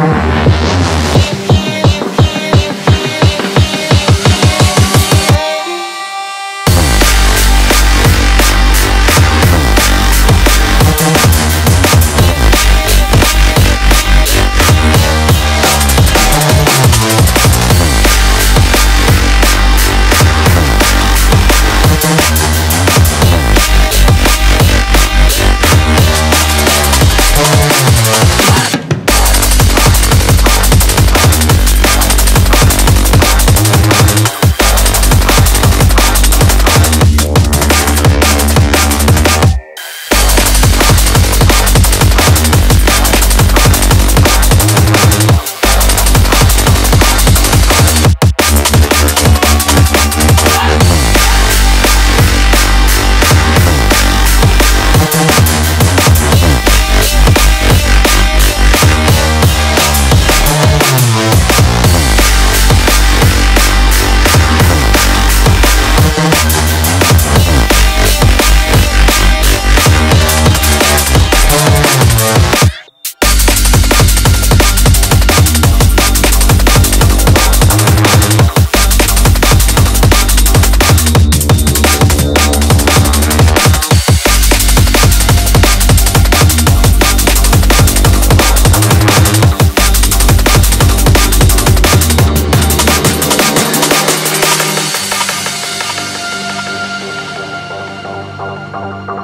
Thank Bye.